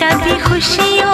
कभी खुशियों